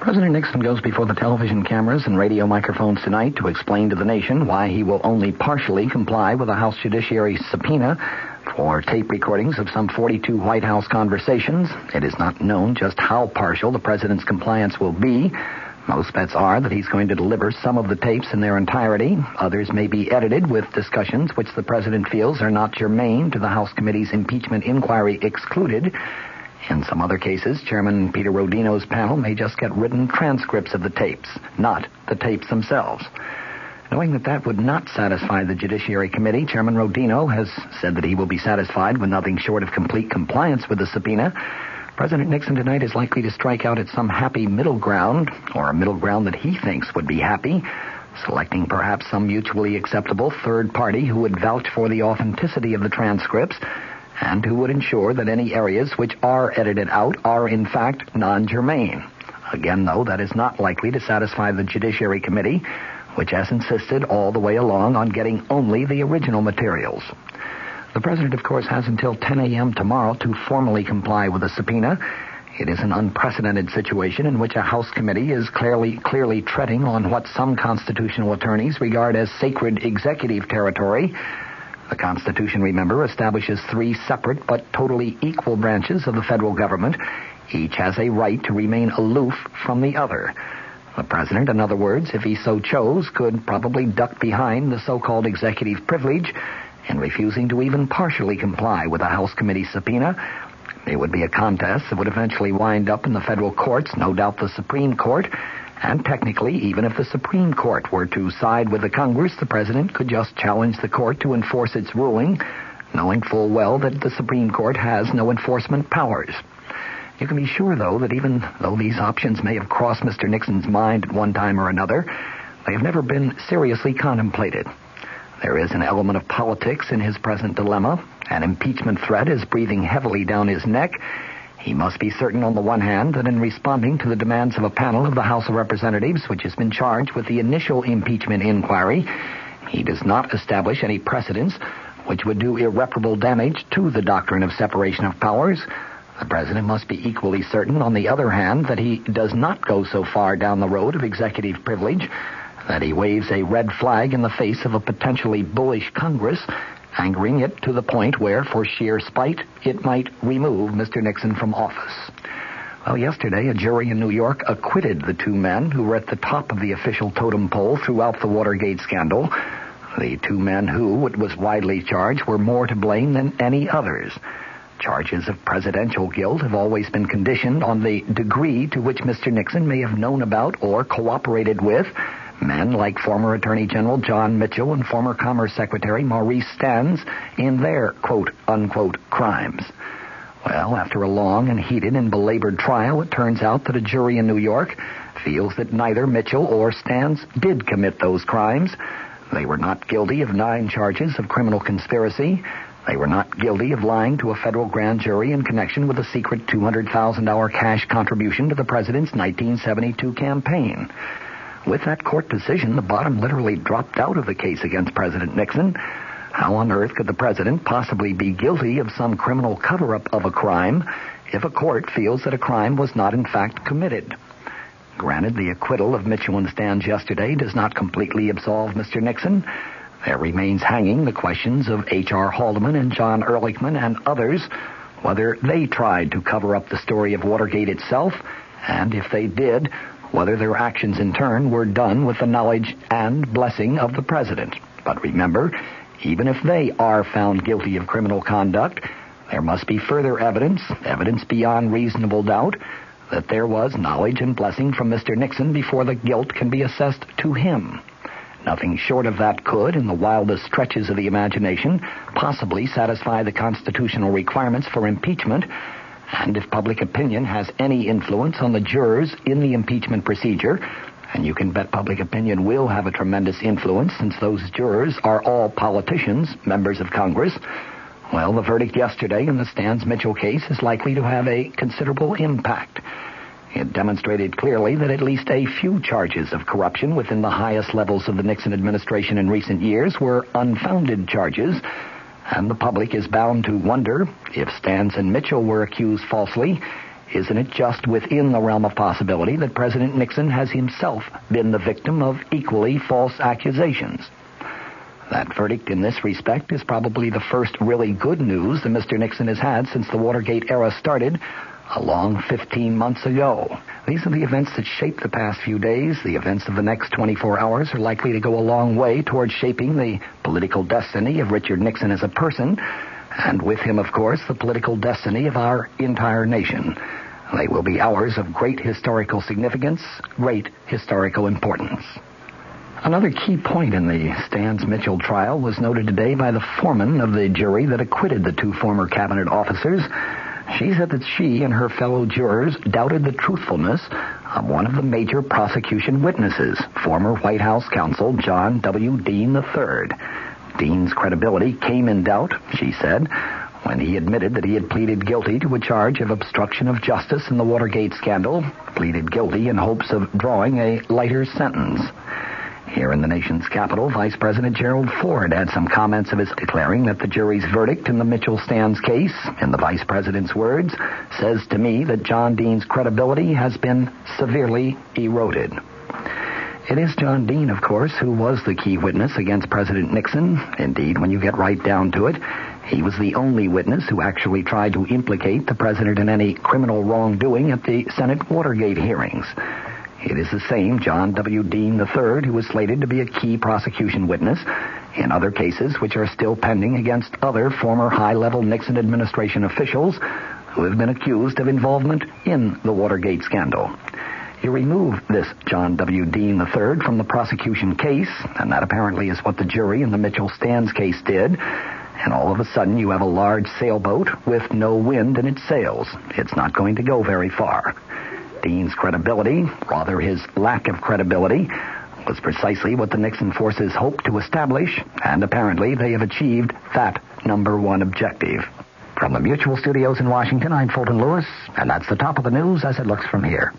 President Nixon goes before the television cameras and radio microphones tonight to explain to the nation why he will only partially comply with a House Judiciary subpoena for tape recordings of some 42 White House conversations. It is not known just how partial the president's compliance will be. Most bets are that he's going to deliver some of the tapes in their entirety. Others may be edited with discussions which the president feels are not germane to the House committee's impeachment inquiry excluded. In some other cases, Chairman Peter Rodino's panel may just get written transcripts of the tapes, not the tapes themselves. Knowing that that would not satisfy the Judiciary Committee, Chairman Rodino has said that he will be satisfied with nothing short of complete compliance with the subpoena. President Nixon tonight is likely to strike out at some happy middle ground, or a middle ground that he thinks would be happy, selecting perhaps some mutually acceptable third party who would vouch for the authenticity of the transcripts and who would ensure that any areas which are edited out are in fact non-germane. Again, though, that is not likely to satisfy the Judiciary Committee, which has insisted all the way along on getting only the original materials. The president, of course, has until 10 a.m. tomorrow to formally comply with the subpoena. It is an unprecedented situation in which a House committee is clearly clearly treading on what some constitutional attorneys regard as sacred executive territory. The Constitution, remember, establishes three separate but totally equal branches of the federal government. Each has a right to remain aloof from the other. The president, in other words, if he so chose, could probably duck behind the so-called executive privilege in refusing to even partially comply with a House committee subpoena. It would be a contest that would eventually wind up in the federal courts, no doubt the Supreme Court. And technically, even if the Supreme Court were to side with the Congress, the president could just challenge the court to enforce its ruling, knowing full well that the Supreme Court has no enforcement powers. You can be sure, though, that even though these options may have crossed Mr. Nixon's mind at one time or another, they have never been seriously contemplated. There is an element of politics in his present dilemma. An impeachment threat is breathing heavily down his neck. He must be certain, on the one hand, that in responding to the demands of a panel of the House of Representatives, which has been charged with the initial impeachment inquiry, he does not establish any precedents which would do irreparable damage to the doctrine of separation of powers. The president must be equally certain, on the other hand, that he does not go so far down the road of executive privilege that he waves a red flag in the face of a potentially bullish Congress, angering it to the point where, for sheer spite, it might remove Mr. Nixon from office. Well, yesterday, a jury in New York acquitted the two men who were at the top of the official totem pole throughout the Watergate scandal. The two men who, it was widely charged, were more to blame than any others. Charges of presidential guilt have always been conditioned on the degree to which Mr. Nixon may have known about or cooperated with men like former Attorney General John Mitchell and former Commerce Secretary Maurice Stans in their quote unquote crimes. Well, after a long and heated and belabored trial, it turns out that a jury in New York feels that neither Mitchell or Stans did commit those crimes. They were not guilty of nine charges of criminal conspiracy. They were not guilty of lying to a federal grand jury in connection with a secret $200,000 cash contribution to the president's 1972 campaign. With that court decision, the bottom literally dropped out of the case against President Nixon. How on earth could the president possibly be guilty of some criminal cover-up of a crime if a court feels that a crime was not in fact committed? Granted, the acquittal of Mitchell and Stans yesterday does not completely absolve Mr. Nixon. There remains hanging the questions of H.R. Haldeman and John Ehrlichman and others, whether they tried to cover up the story of Watergate itself, and if they did, whether their actions in turn were done with the knowledge and blessing of the president. But remember, even if they are found guilty of criminal conduct, there must be further evidence, evidence beyond reasonable doubt, that there was knowledge and blessing from Mr. Nixon before the guilt can be assessed to him. Nothing short of that could, in the wildest stretches of the imagination, possibly satisfy the constitutional requirements for impeachment and if public opinion has any influence on the jurors in the impeachment procedure, and you can bet public opinion will have a tremendous influence since those jurors are all politicians, members of Congress, well, the verdict yesterday in the Stans Mitchell case is likely to have a considerable impact. It demonstrated clearly that at least a few charges of corruption within the highest levels of the Nixon administration in recent years were unfounded charges and the public is bound to wonder if Stans and Mitchell were accused falsely. Isn't it just within the realm of possibility that President Nixon has himself been the victim of equally false accusations? That verdict in this respect is probably the first really good news that Mr. Nixon has had since the Watergate era started, a long 15 months ago. These are the events that shaped the past few days. The events of the next 24 hours are likely to go a long way towards shaping the political destiny of Richard Nixon as a person, and with him, of course, the political destiny of our entire nation. They will be hours of great historical significance, great historical importance. Another key point in the Stans Mitchell trial was noted today by the foreman of the jury that acquitted the two former cabinet officers. She said that she and her fellow jurors doubted the truthfulness of one of the major prosecution witnesses, former White House counsel John W. Dean III. Dean's credibility came in doubt, she said, when he admitted that he had pleaded guilty to a charge of obstruction of justice in the Watergate scandal, pleaded guilty in hopes of drawing a lighter sentence. Here in the nation's capital, Vice President Gerald Ford had some comments of his declaring that the jury's verdict in the Mitchell Stans case, in the Vice President's words, says to me that John Dean's credibility has been severely eroded. It is John Dean, of course, who was the key witness against President Nixon. Indeed, when you get right down to it, he was the only witness who actually tried to implicate the president in any criminal wrongdoing at the Senate Watergate hearings. It is the same John W. Dean III who was slated to be a key prosecution witness in other cases which are still pending against other former high-level Nixon administration officials who have been accused of involvement in the Watergate scandal. You remove this John W. Dean III from the prosecution case, and that apparently is what the jury in the Mitchell Stans case did, and all of a sudden you have a large sailboat with no wind in its sails. It's not going to go very far. Dean's credibility, rather his lack of credibility, was precisely what the Nixon forces hoped to establish, and apparently they have achieved that number one objective. From the Mutual Studios in Washington, I'm Fulton Lewis, and that's the top of the news as it looks from here.